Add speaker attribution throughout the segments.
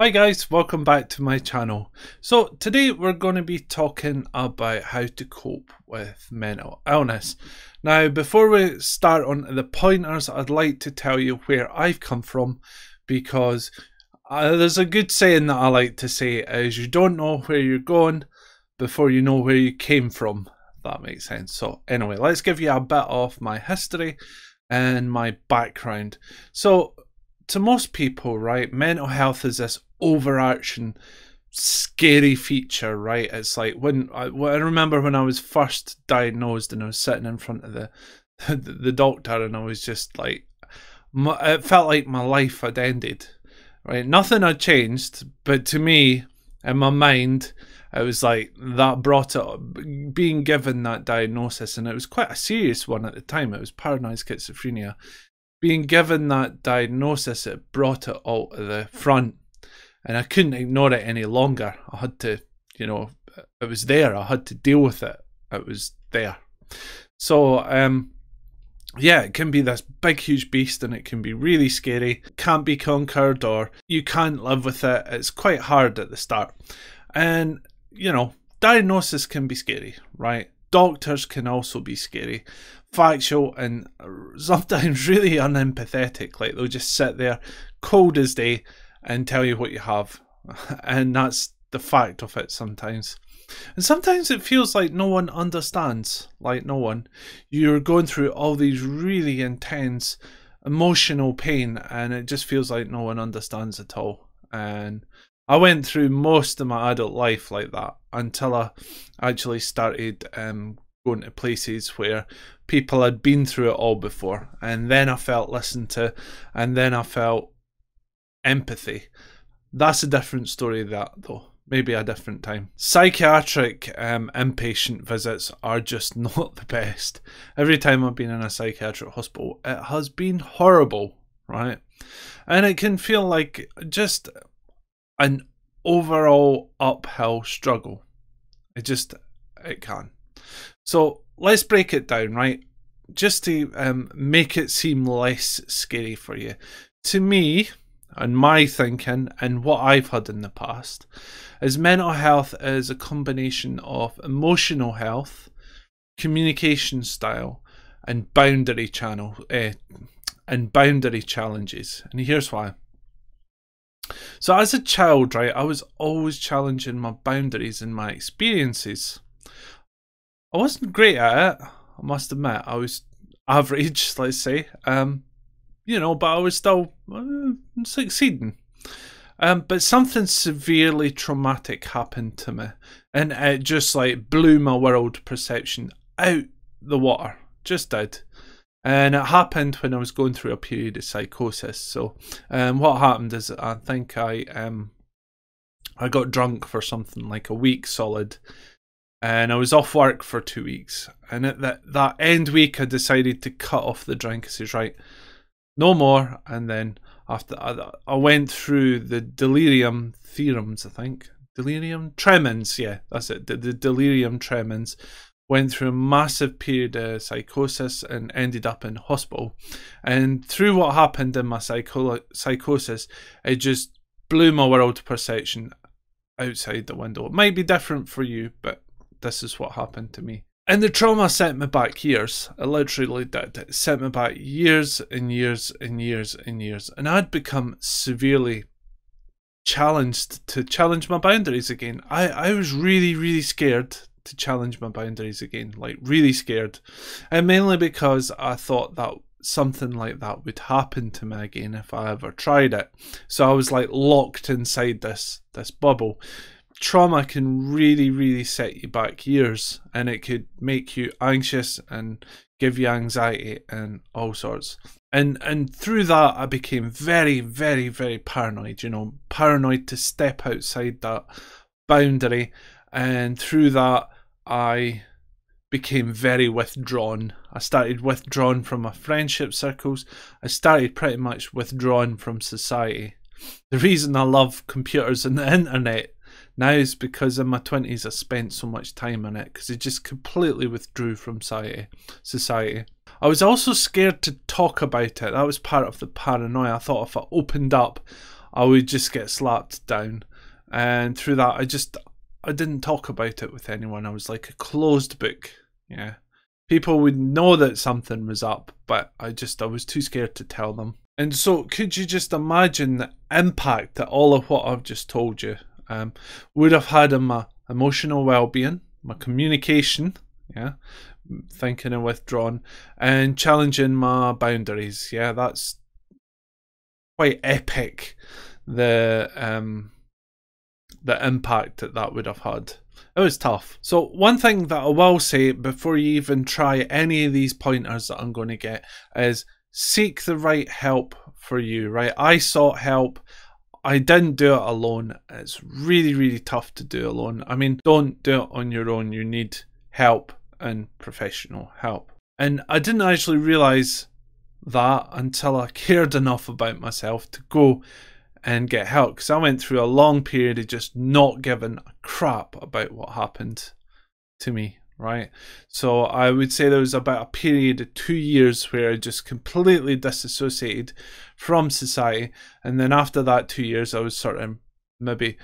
Speaker 1: Hi guys, welcome back to my channel. So today we're going to be talking about how to cope with mental illness. Now before we start on the pointers, I'd like to tell you where I've come from because uh, there's a good saying that I like to say is you don't know where you're going before you know where you came from. that makes sense. So anyway, let's give you a bit of my history and my background. So to most people, right, mental health is this overarching scary feature, right? It's like when I, I remember when I was first diagnosed and I was sitting in front of the the, the doctor and I was just like, my, it felt like my life had ended, right? Nothing had changed, but to me, in my mind, it was like that brought it being given that diagnosis, and it was quite a serious one at the time. It was paranoid schizophrenia. Being given that diagnosis, it brought it all to the front and I couldn't ignore it any longer. I had to, you know, it was there. I had to deal with it. It was there. So, um, yeah, it can be this big, huge beast and it can be really scary. can't be conquered or you can't live with it. It's quite hard at the start. And, you know, diagnosis can be scary, right? Doctors can also be scary, factual, and sometimes really unempathetic. Like they'll just sit there cold as day and tell you what you have. And that's the fact of it sometimes. And sometimes it feels like no one understands, like no one. You're going through all these really intense emotional pain, and it just feels like no one understands at all. And I went through most of my adult life like that until I actually started um, going to places where people had been through it all before. And then I felt listened to, and then I felt empathy. That's a different story, that though. Maybe a different time. Psychiatric um, inpatient visits are just not the best. Every time I've been in a psychiatric hospital, it has been horrible, right? And it can feel like just an overall uphill struggle. It just, it can. So let's break it down, right? Just to um, make it seem less scary for you. To me, and my thinking and what I've had in the past is mental health is a combination of emotional health, communication style, and boundary channel uh, and boundary challenges. And here's why. So as a child, right, I was always challenging my boundaries and my experiences. I wasn't great at it, I must admit. I was average, let's say. Um, you know, but I was still uh, succeeding. Um, but something severely traumatic happened to me, and it just like blew my world perception out the water. Just did. And it happened when I was going through a period of psychosis. So, um, what happened is I think I um, I got drunk for something like a week solid, and I was off work for two weeks. And at that that end week, I decided to cut off the drink. I says, right, no more. And then after I, I went through the delirium theorems, I think delirium tremens. Yeah, that's it. The, the delirium tremens went through a massive period of psychosis and ended up in hospital. And through what happened in my psycho- psychosis, it just blew my world perception outside the window. It might be different for you, but this is what happened to me. And the trauma sent me back years. It literally did. It sent me back years and years and years and years. And I'd become severely challenged to challenge my boundaries again. I, I was really, really scared to challenge my boundaries again. Like, really scared. And mainly because I thought that something like that would happen to me again if I ever tried it. So I was like locked inside this this bubble trauma can really, really set you back years and it could make you anxious and give you anxiety and all sorts. And and through that I became very, very, very paranoid, you know, paranoid to step outside that boundary. And through that I became very withdrawn. I started withdrawn from my friendship circles. I started pretty much withdrawn from society. The reason I love computers and the internet now is because in my 20s I spent so much time on it because it just completely withdrew from society. society. I was also scared to talk about it. That was part of the paranoia. I thought if I opened up, I would just get slapped down. And through that, I just I didn't talk about it with anyone. I was like a closed book. Yeah. People would know that something was up, but I just I was too scared to tell them. And so, could you just imagine the impact that all of what I've just told you um, would have had on my emotional well-being, my communication, yeah, thinking and withdrawn, and challenging my boundaries. Yeah, that's quite epic. The um, the impact that that would have had. It was tough. So one thing that I will say before you even try any of these pointers that I'm going to get is seek the right help for you. Right, I sought help. I didn't do it alone. It's really, really tough to do alone. I mean, don't do it on your own. You need help and professional help. And I didn't actually realize that until I cared enough about myself to go and get help because I went through a long period of just not giving a crap about what happened to me, right? So I would say there was about a period of two years where I just completely disassociated from society, and then after that two years, I was sort of maybe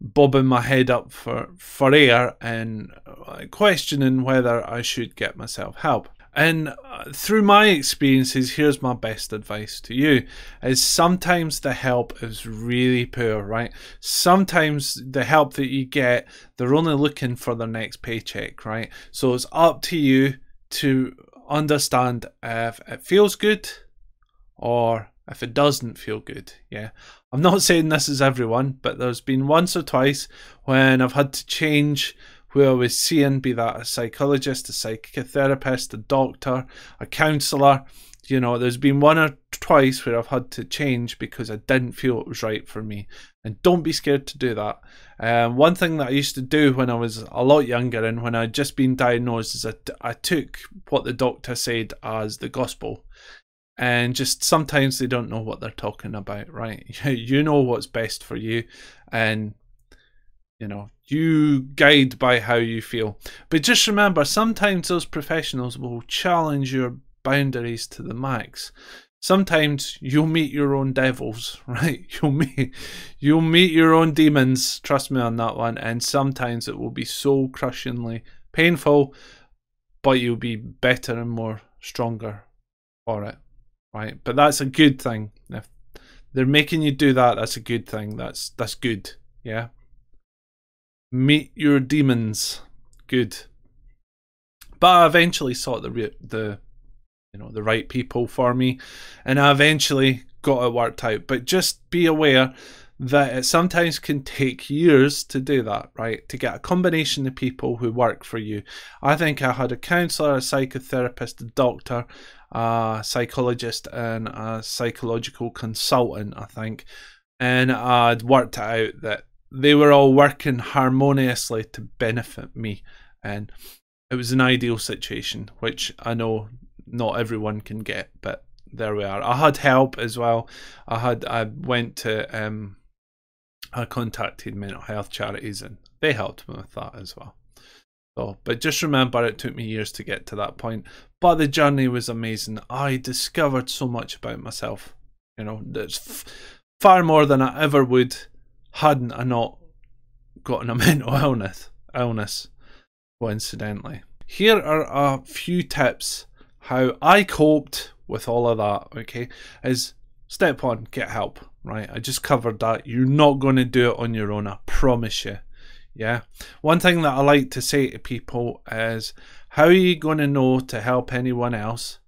Speaker 1: bobbing my head up for for air and uh, questioning whether I should get myself help. And uh, through my experiences, here's my best advice to you is sometimes the help is really poor, right? Sometimes the help that you get, they're only looking for their next paycheck, right? So it's up to you to understand if it feels good or if it doesn't feel good. Yeah. I'm not saying this is everyone, but there's been once or twice when I've had to change who I was seeing, be that a psychologist, a psychotherapist, a doctor, a counsellor. You know, there's been one or twice where I've had to change because I didn't feel it was right for me. And don't be scared to do that. Um, one thing that I used to do when I was a lot younger and when I'd just been diagnosed is I took what the doctor said as the gospel and just sometimes they don't know what they're talking about right you know what's best for you and you know you guide by how you feel. But just remember sometimes those professionals will challenge your boundaries to the max. Sometimes you'll meet your own devils right? You'll meet you'll meet your own demons trust me on that one and sometimes it will be so crushingly painful but you'll be better and more stronger for it right? But that's a good thing. If they're making you do that that's a good thing. That's that's good yeah meet your demons. Good. But I eventually sought the the you know the right people for me, and I eventually got it worked out. But just be aware that it sometimes can take years to do that, right? To get a combination of people who work for you. I think I had a counselor, a psychotherapist, a doctor, a psychologist, and a psychological consultant, I think. And I'd worked out that they were all working harmoniously to benefit me. And it was an ideal situation, which I know not everyone can get, but there we are. I had help as well. I had I went to um I contacted mental health charities and they helped me with that as well. So, but just remember it took me years to get to that point. But the journey was amazing. I discovered so much about myself. You know, there's far more than I ever would hadn't I not gotten a mental illness illness coincidentally. Here are a few tips how I coped with all of that, okay? Is step one, get help, right? I just covered that. You're not going to do it on your own, I promise you. Yeah. One thing that I like to say to people is how are you going to know to help anyone else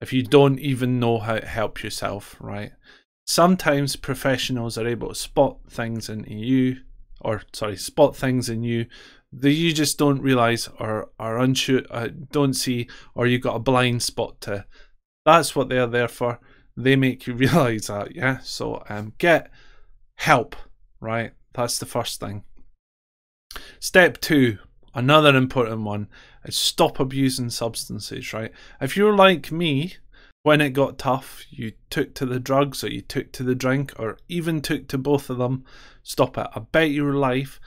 Speaker 1: if you don't even know how to help yourself, right? Sometimes professionals are able to spot things in you, or sorry, spot things in you that you just don't realize or are unsure, uh, don't see, or you've got a blind spot to. That's what they're there for. They make you realize that, yeah. So um, get help, right? That's the first thing. Step two, another important one, is stop abusing substances, right? If you're like me, when it got tough, you took to the drugs or you took to the drink or even took to both of them. Stop it. I bet your life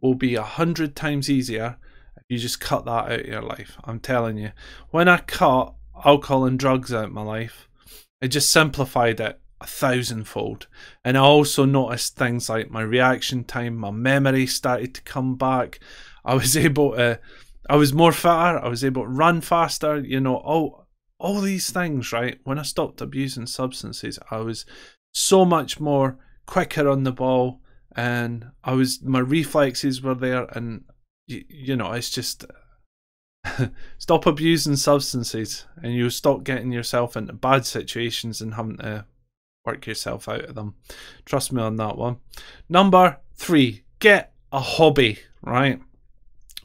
Speaker 1: will be a hundred times easier if you just cut that out of your life. I'm telling you. When I cut alcohol and drugs out of my life, it just simplified it a thousandfold. And I also noticed things like my reaction time, my memory started to come back. I was able to, I was more fitter. I was able to run faster. You know, all all these things. Right when I stopped abusing substances, I was so much more quicker on the ball, and I was my reflexes were there, and you, you know, it's just stop abusing substances and you'll stop getting yourself into bad situations and having to work yourself out of them. Trust me on that one. Number three, get a hobby, right?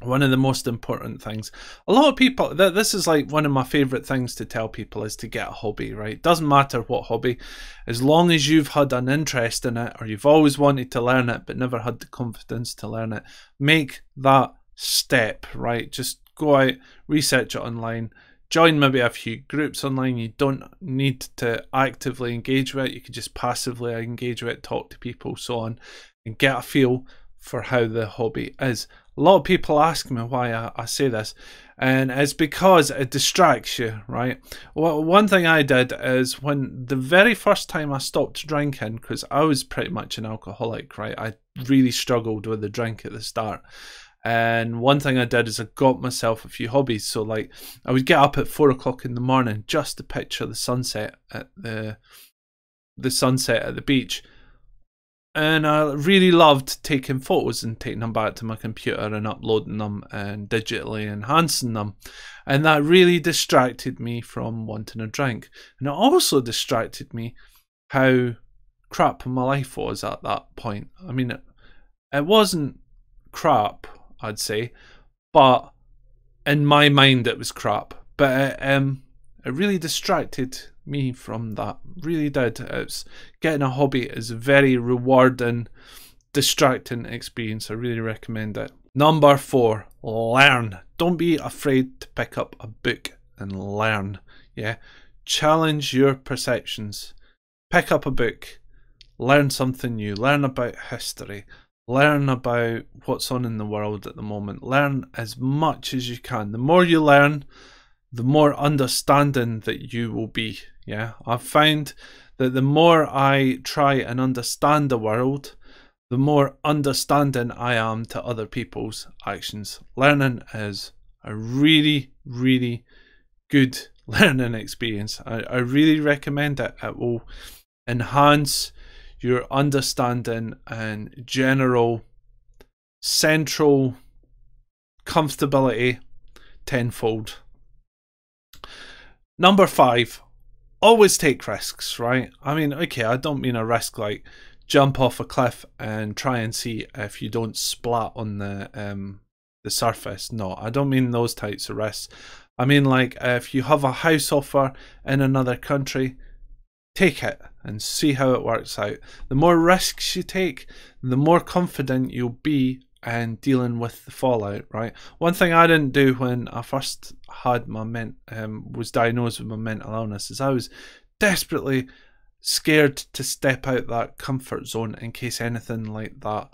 Speaker 1: One of the most important things. A lot of people, this is like one of my favorite things to tell people is to get a hobby, right? Doesn't matter what hobby, as long as you've had an interest in it or you've always wanted to learn it but never had the confidence to learn it, make that step, right? Just go out, research it online, join maybe a few groups online. You don't need to actively engage with it. You can just passively engage with it, talk to people, so on, and get a feel for how the hobby is. A lot of people ask me why I, I say this, and it's because it distracts you, right? Well, one thing I did is when the very first time I stopped drinking, because I was pretty much an alcoholic, right? I really struggled with the drink at the start. And one thing I did is I got myself a few hobbies. So like I would get up at four o'clock in the morning just to picture the sunset at the the sunset at the beach. And I really loved taking photos and taking them back to my computer and uploading them and digitally enhancing them. And that really distracted me from wanting a drink. And it also distracted me how crap my life was at that point. I mean, it, it wasn't crap I'd say. But in my mind, it was crap. But it, um, it really distracted me from that. Really did. It's getting a hobby is a very rewarding, distracting experience. I really recommend it. Number four, learn. Don't be afraid to pick up a book and learn. Yeah, challenge your perceptions. Pick up a book, learn something new, learn about history, learn about what's on in the world at the moment. Learn as much as you can. The more you learn, the more understanding that you will be. Yeah, I've found that the more I try and understand the world, the more understanding I am to other people's actions. Learning is a really, really good learning experience. I, I really recommend it. It will enhance your understanding and general central comfortability tenfold. Number five, always take risks, right? I mean, okay, I don't mean a risk like jump off a cliff and try and see if you don't splat on the um the surface. No, I don't mean those types of risks. I mean like if you have a house offer in another country, take it and see how it works out. The more risks you take, the more confident you'll be in dealing with the fallout, right? One thing I didn't do when I first had my ment um, was diagnosed with my mental illness is I was desperately scared to step out that comfort zone in case anything like that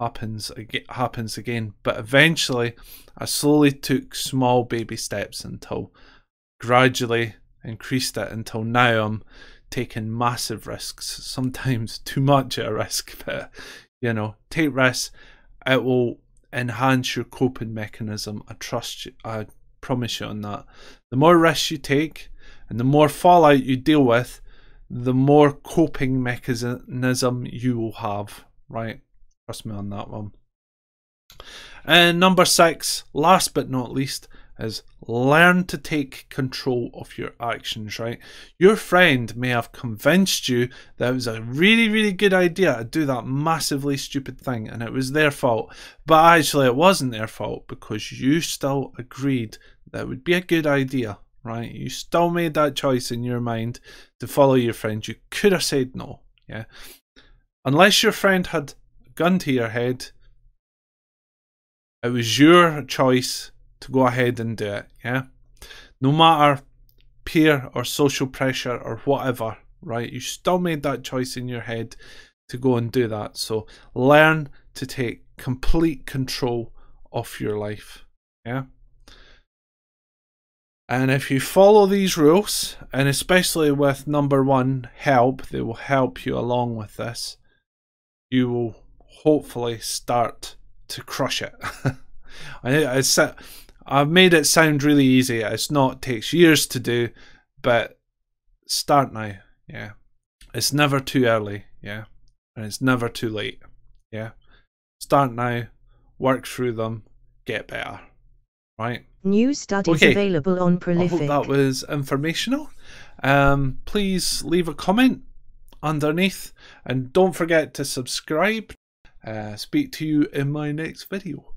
Speaker 1: happens happens again. But eventually, I slowly took small baby steps until gradually increased it until now I'm taking massive risks, sometimes too much at a risk, but you know, take risks. It will enhance your coping mechanism. I trust you, I promise you on that. The more risks you take and the more fallout you deal with, the more coping mechanism you will have, right? Trust me on that one. And number six, last but not least, is learn to take control of your actions, right? Your friend may have convinced you that it was a really, really good idea to do that massively stupid thing and it was their fault, but actually it wasn't their fault because you still agreed that it would be a good idea, right? You still made that choice in your mind to follow your friend. You could have said no, yeah? Unless your friend had a gun to your head, it was your choice to go ahead and do it. Yeah, no matter peer or social pressure or whatever, right? You still made that choice in your head to go and do that. So learn to take complete control of your life. Yeah. And if you follow these rules, and especially with number one, help, they will help you along with this, you will hopefully start to crush it. I, I, I've made it sound really easy. It's not, takes years to do, but start now. Yeah. It's never too early. Yeah. And it's never too late. Yeah. Start now, work through them, get better. Right?
Speaker 2: New studies okay. available on Prolific.
Speaker 1: I hope that was informational. Um, please leave a comment underneath and don't forget to subscribe. Uh, speak to you in my next video.